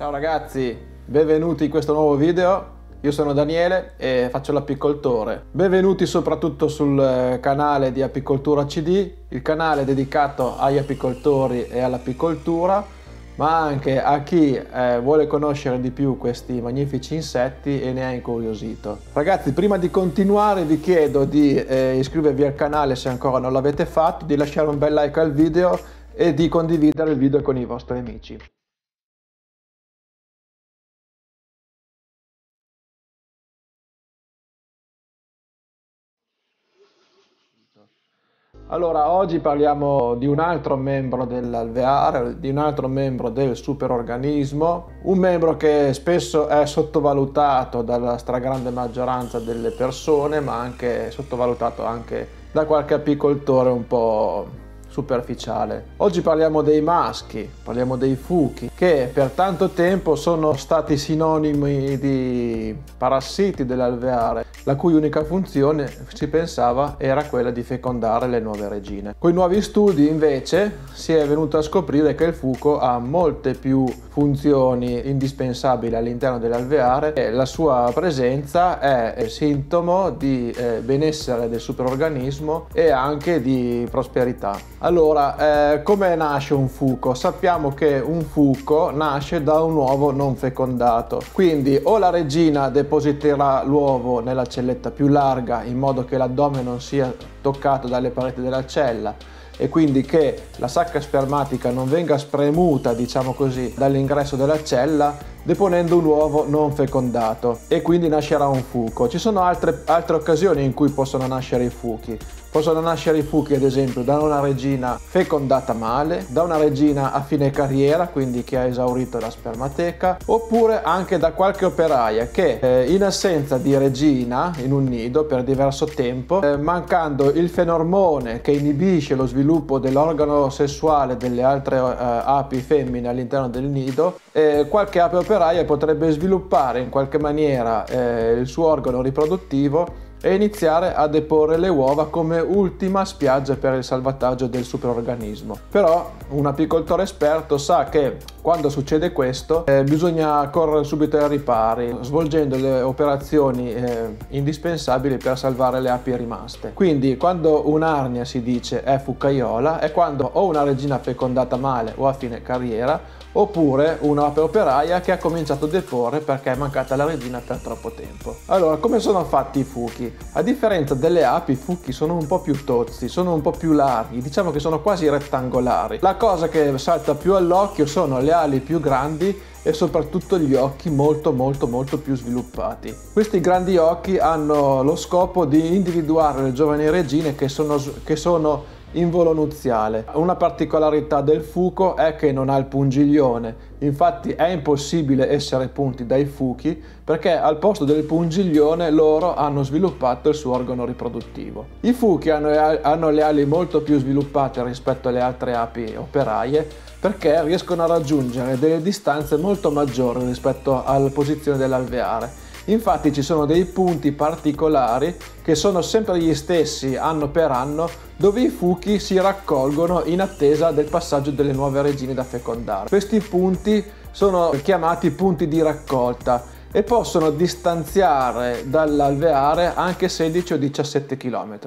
Ciao ragazzi, benvenuti in questo nuovo video. Io sono Daniele e faccio l'apicoltore. Benvenuti soprattutto sul eh, canale di Apicoltura CD, il canale dedicato agli apicoltori e all'apicoltura, ma anche a chi eh, vuole conoscere di più questi magnifici insetti e ne è incuriosito. Ragazzi, prima di continuare vi chiedo di eh, iscrivervi al canale se ancora non l'avete fatto, di lasciare un bel like al video e di condividere il video con i vostri amici. Allora, oggi parliamo di un altro membro dell'alveare, di un altro membro del superorganismo, un membro che spesso è sottovalutato dalla stragrande maggioranza delle persone, ma anche sottovalutato anche da qualche apicoltore un po' superficiale. Oggi parliamo dei maschi, parliamo dei fuchi, che per tanto tempo sono stati sinonimi di parassiti dell'alveare, la cui unica funzione, si pensava, era quella di fecondare le nuove regine. Con i nuovi studi, invece, si è venuto a scoprire che il fuco ha molte più funzioni indispensabili all'interno dell'alveare e la sua presenza è sintomo di eh, benessere del superorganismo e anche di prosperità. Allora, eh, come nasce un fuco? Sappiamo che un fuco nasce da un uovo non fecondato, quindi o la regina depositerà l'uovo nella celletta più larga in modo che l'addome non sia toccato dalle pareti della cella e quindi che la sacca spermatica non venga spremuta, diciamo così, dall'ingresso della cella deponendo un uovo non fecondato e quindi nascerà un fuco. Ci sono altre, altre occasioni in cui possono nascere i fuchi. Possono nascere i fuchi ad esempio da una regina fecondata male, da una regina a fine carriera, quindi che ha esaurito la spermateca, oppure anche da qualche operaia che eh, in assenza di regina in un nido per diverso tempo, eh, mancando il fenormone che inibisce lo sviluppo dell'organo sessuale delle altre eh, api femmine all'interno del nido, eh, qualche ape operaia potrebbe sviluppare in qualche maniera eh, il suo organo riproduttivo e iniziare a deporre le uova come ultima spiaggia per il salvataggio del superorganismo. Però un apicoltore esperto sa che quando succede questo eh, bisogna correre subito ai ripari, svolgendo le operazioni eh, indispensabili per salvare le api rimaste. Quindi quando un'arnia si dice è fucaiola è quando o una regina fecondata male o a fine carriera oppure un'ape operaia che ha cominciato a deporre perché è mancata la regina per troppo tempo. Allora, come sono fatti i fuchi? A differenza delle api, i fuchi sono un po' più tozzi, sono un po' più larghi, diciamo che sono quasi rettangolari. La cosa che salta più all'occhio sono le ali più grandi e soprattutto gli occhi molto molto molto più sviluppati. Questi grandi occhi hanno lo scopo di individuare le giovani regine che sono, che sono in volo nuziale. Una particolarità del fuco è che non ha il pungiglione, infatti è impossibile essere punti dai fuchi perché al posto del pungiglione loro hanno sviluppato il suo organo riproduttivo. I fuchi hanno, hanno le ali molto più sviluppate rispetto alle altre api operaie perché riescono a raggiungere delle distanze molto maggiori rispetto alla posizione dell'alveare Infatti ci sono dei punti particolari che sono sempre gli stessi anno per anno dove i fuchi si raccolgono in attesa del passaggio delle nuove regine da fecondare. Questi punti sono chiamati punti di raccolta e possono distanziare dall'alveare anche 16 o 17 km.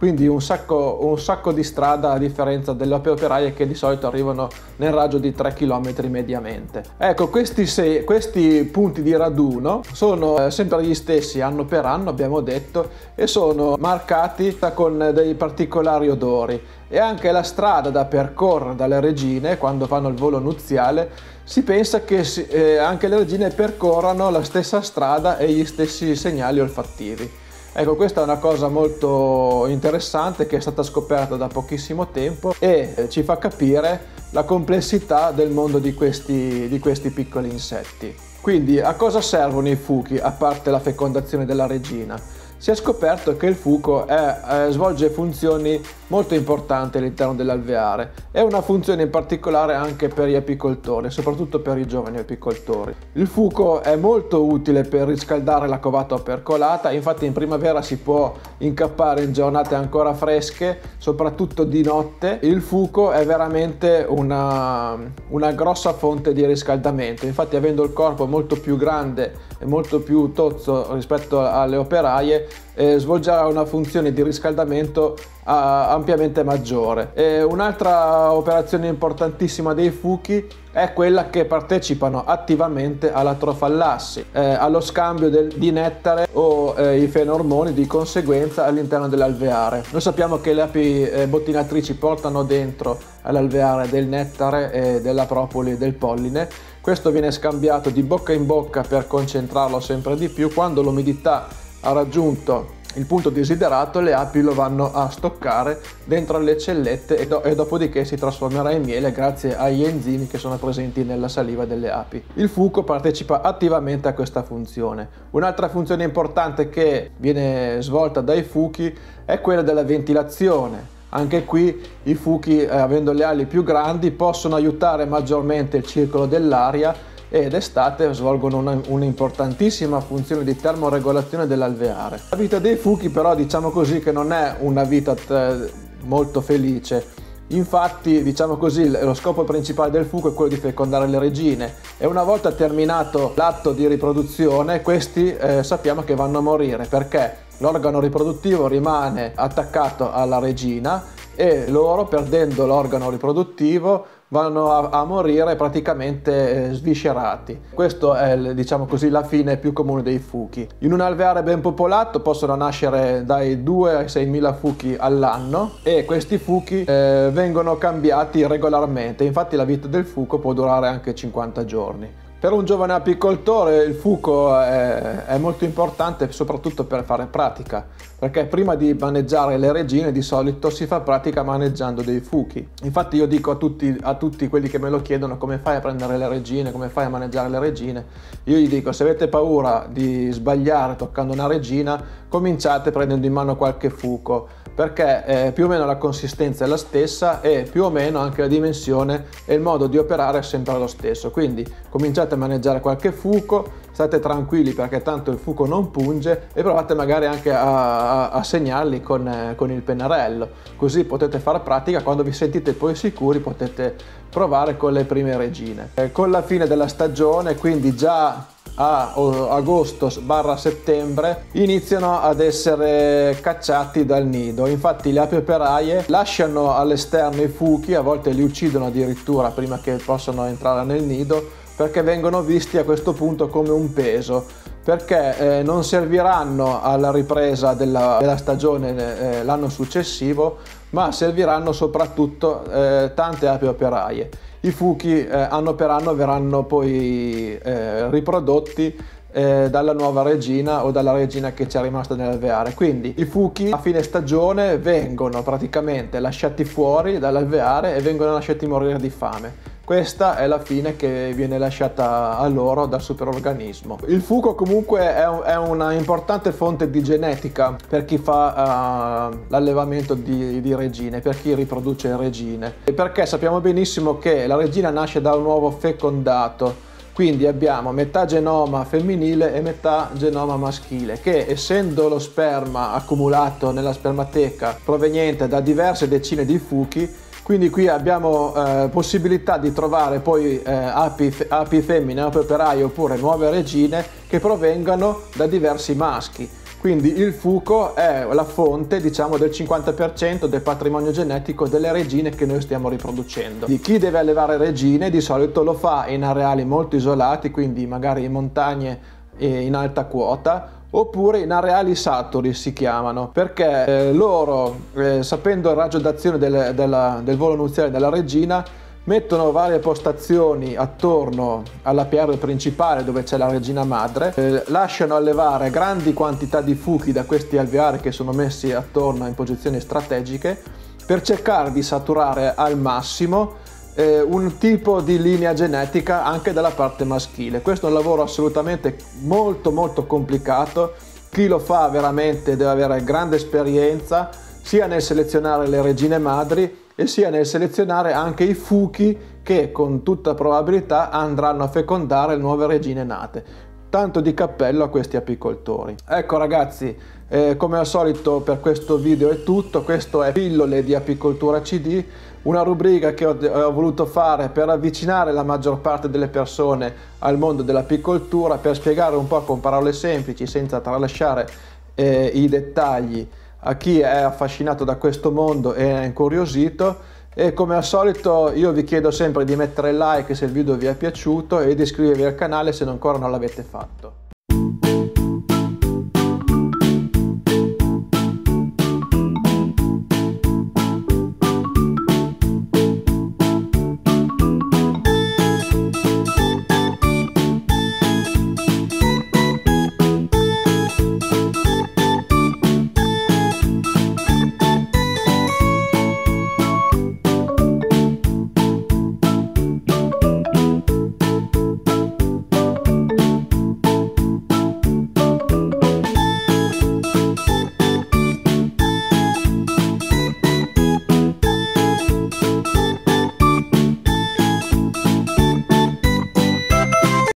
Quindi un sacco, un sacco di strada a differenza delle operaie che di solito arrivano nel raggio di 3 km mediamente. Ecco, questi, sei, questi punti di raduno sono eh, sempre gli stessi anno per anno, abbiamo detto, e sono marcati con dei particolari odori e anche la strada da percorrere dalle regine quando fanno il volo nuziale si pensa che eh, anche le regine percorrano la stessa strada e gli stessi segnali olfattivi. Ecco, questa è una cosa molto interessante che è stata scoperta da pochissimo tempo e eh, ci fa capire la complessità del mondo di questi, di questi piccoli insetti. Quindi a cosa servono i fuchi a parte la fecondazione della regina? Si è scoperto che il fuco è, eh, svolge funzioni molto importante all'interno dell'alveare. È una funzione in particolare anche per gli apicoltori, soprattutto per i giovani apicoltori. Il fuco è molto utile per riscaldare la covata percolata, infatti in primavera si può incappare in giornate ancora fresche, soprattutto di notte. Il fuco è veramente una, una grossa fonte di riscaldamento, infatti avendo il corpo molto più grande e molto più tozzo rispetto alle operaie, eh, svolgerà una funzione di riscaldamento a, ampiamente maggiore. E un'altra operazione importantissima dei fuchi è quella che partecipano attivamente alla trofallassi, eh, allo scambio del, di nettare o eh, i fenormoni di conseguenza all'interno dell'alveare. Noi sappiamo che le api eh, bottinatrici portano dentro all'alveare del nettare, e della propoli e del polline. Questo viene scambiato di bocca in bocca per concentrarlo sempre di più. Quando l'umidità ha raggiunto il punto desiderato le api lo vanno a stoccare dentro le cellette e, do- e, dopodiché si trasformerà in miele grazie agli enzimi che sono presenti nella saliva delle api. Il fuco partecipa attivamente a questa funzione. Un'altra funzione importante che viene svolta dai fuchi è quella della ventilazione. Anche qui i fuchi, eh, avendo le ali più grandi, possono aiutare maggiormente il circolo dell'aria e d'estate svolgono una, un'importantissima funzione di termoregolazione dell'alveare. La vita dei fuchi però diciamo così che non è una vita t- molto felice. Infatti, diciamo così, lo scopo principale del fuco è quello di fecondare le regine e una volta terminato l'atto di riproduzione, questi eh, sappiamo che vanno a morire perché l'organo riproduttivo rimane attaccato alla regina e loro, perdendo l'organo riproduttivo, vanno a, a morire praticamente eh, sviscerati. Questo è diciamo così la fine più comune dei fuchi. In un alveare ben popolato possono nascere dai 2 ai 6 mila fuchi all'anno e questi fuchi eh, vengono cambiati regolarmente. Infatti la vita del fuco può durare anche 50 giorni. Per un giovane apicoltore il fuco è, è, molto importante soprattutto per fare pratica, perché prima di maneggiare le regine di solito si fa pratica maneggiando dei fuchi. Infatti io dico a tutti, a tutti quelli che me lo chiedono come fai a prendere le regine, come fai a maneggiare le regine, io gli dico se avete paura di sbagliare toccando una regina, cominciate prendendo in mano qualche fuco perché eh, più o meno la consistenza è la stessa e più o meno anche la dimensione e il modo di operare è sempre lo stesso. Quindi cominciate a maneggiare qualche fuco, state tranquilli perché tanto il fuco non punge e provate magari anche a, a, a segnarli con, eh, con, il pennarello. Così potete fare pratica, quando vi sentite poi sicuri potete provare con le prime regine. Eh, con la fine della stagione, quindi già a agosto barra settembre iniziano ad essere cacciati dal nido. Infatti le api operaie lasciano all'esterno i fuchi a volte li uccidono addirittura prima che possano entrare nel nido perché vengono visti a questo punto come un peso perché eh, non serviranno alla ripresa della, della stagione eh, l'anno successivo ma serviranno soprattutto eh, tante api operaie. I fuchi eh, anno per anno verranno poi eh, riprodotti eh, dalla nuova regina o dalla regina che ci è rimasta nell'alveare. Quindi i fuchi a fine stagione vengono praticamente lasciati fuori dall'alveare e vengono lasciati morire di fame. Questa è la fine che viene lasciata a loro dal superorganismo. Il fuco comunque è, un, è una importante fonte di genetica per chi fa uh, l'allevamento di, di, regine, per chi riproduce regine. Perché sappiamo benissimo che la regina nasce da un uovo fecondato quindi abbiamo metà genoma femminile e metà genoma maschile che essendo lo sperma accumulato nella spermateca proveniente da diverse decine di fuchi quindi qui abbiamo eh, possibilità di trovare poi eh, api, api femmine, api operaie oppure nuove regine che provengano da diversi maschi. Quindi il fuco è la fonte diciamo del 50% del patrimonio genetico delle regine che noi stiamo riproducendo. Di chi deve allevare regine di solito lo fa in areali molto isolati, quindi magari in montagne in alta quota oppure in areali saturi si chiamano perché eh, loro eh, sapendo il raggio d'azione del, della, del volo nuziale della regina mettono varie postazioni attorno all'apiario principale dove c'è la regina madre, eh, lasciano allevare grandi quantità di fuchi da questi alveari che sono messi attorno in posizioni strategiche per cercare di saturare al massimo eh, un tipo di linea genetica anche dalla parte maschile. Questo è un lavoro assolutamente molto molto complicato, chi lo fa veramente deve avere grande esperienza sia nel selezionare le regine madri e sia nel selezionare anche i fuchi che con tutta probabilità andranno a fecondare nuove regine nate. Tanto di cappello a questi apicoltori. Ecco ragazzi, eh, come al solito per questo video è tutto, questo è Pillole di Apicoltura CD, una rubrica che ho, ho, voluto fare per avvicinare la maggior parte delle persone al mondo dell'apicoltura, per spiegare un po' con parole semplici senza tralasciare eh, i dettagli a chi è affascinato da questo mondo e è incuriosito e come al solito io vi chiedo sempre di mettere like se il video vi è piaciuto e di iscrivervi al canale se ancora non l'avete fatto.